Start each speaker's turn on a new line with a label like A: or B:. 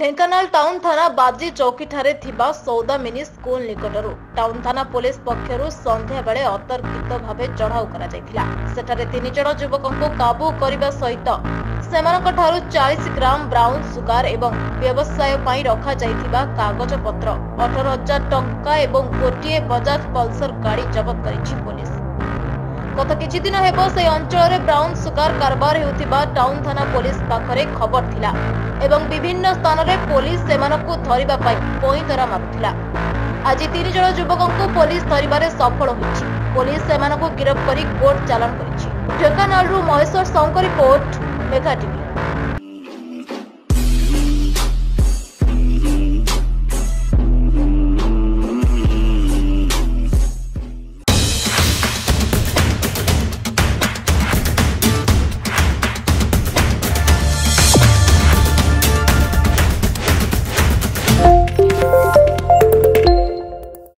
A: Dhenkanal town ଥାନା ବାଜି ଚୌକିଠାରେ ଥିବା ସୌଦା ମିନି ସ୍କୁଲ ନିକଟରୁ ଟାଉନ ଥାନା ପୋଲିସ ପକ୍ଷରୁ ସନ୍ଧ୍ୟାବେଳେ ଅତର୍କିତ ଭାବେ ଚଢ଼ାଉ କରାଯାଇଥିଲା ସେଠାରେ ତିନି ଜଣ ଯୁବକଙ୍କୁ କାବୁ କରିବା ସହିତ ସେମାନଙ୍କଠାରୁ ଚାଳିଶ ଗ୍ରାମ ବ୍ରାଉନ ସୁଗାର ଏବଂ ବ୍ୟବସାୟ ପାଇଁ ରଖାଯାଇଥିବା କାଗଜପତ୍ର ଅଠର ହଜାର ଟଙ୍କା ଏବଂ ଗୋଟିଏ ବଜାଜ ପଲ୍ସର ଗାଡ଼ି ଜବତ କରିଛି ପୋଲିସ গত কিছুদিন ହେବ সেই অঞ্চলের ব্রাউন সুগার কারবার হেউথিবা টাউন থানা পুলিশ পাখরে খবর থিলা এবং বিভিন্ন স্থানরে পুলিশ সেমানকু ধরিবা পাই পইতরা মারুথিলা আজি তিনি জন যুবকঙ্কু পুলিশ ধরিবারে সফল হয়েছে পুলিশ সেমানকু গিরফ করি কোর্ট চালান করেছে ঢেঙ্কানালরু মহেশ্বর সাউঙ্ক রিপোর্ট মেঘা টিভি